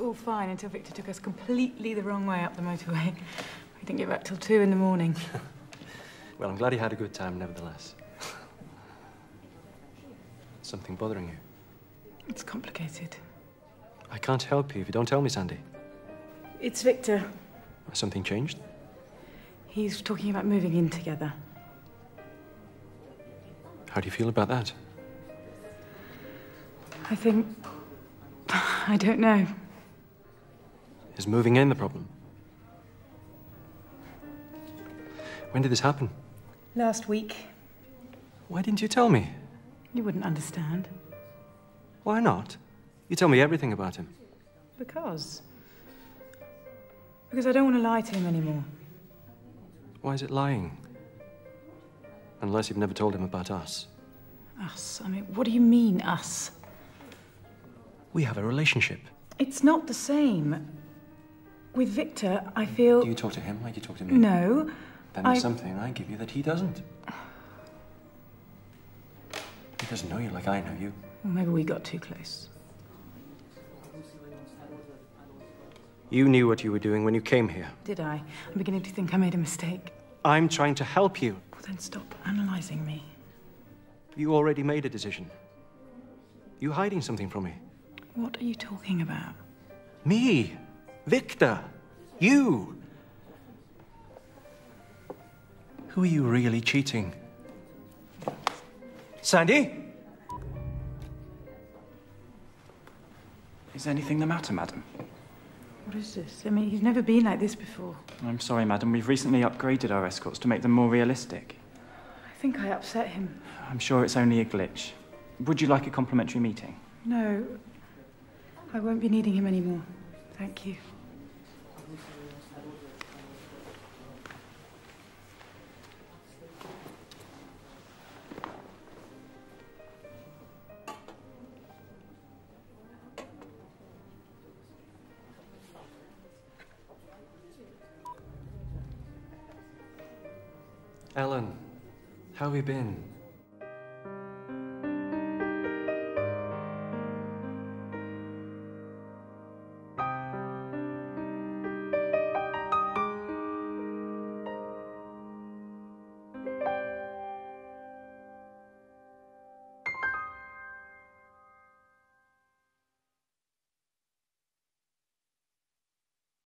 all fine until Victor took us completely the wrong way up the motorway. We didn't get back till two in the morning. well, I'm glad he had a good time, nevertheless. Something bothering you? It's complicated. I can't help you if you don't tell me, Sandy. It's Victor. Has something changed? He's talking about moving in together. How do you feel about that? I think. I don't know. Is moving in the problem? When did this happen? Last week. Why didn't you tell me? You wouldn't understand. Why not? You tell me everything about him. Because. Because I don't want to lie to him anymore. Why is it lying? Unless you've never told him about us. Us? I mean, what do you mean, us? We have a relationship. It's not the same. With Victor, I feel. Do you talk to him like you talk to me? No. Then there's I... something I give you that he doesn't. He doesn't know you like I know you. Well, maybe we got too close. You knew what you were doing when you came here. Did I? I'm beginning to think I made a mistake. I'm trying to help you. Well, then stop analyzing me. You already made a decision. You hiding something from me. What are you talking about? Me. Victor. You. Who are you really cheating? Sandy? Is anything the matter, madam? What is this? I mean, he's never been like this before. I'm sorry, madam. We've recently upgraded our escorts to make them more realistic. I think I upset him. I'm sure it's only a glitch. Would you like a complimentary meeting? No. I won't be needing him anymore. Thank you. Ellen, how have you been?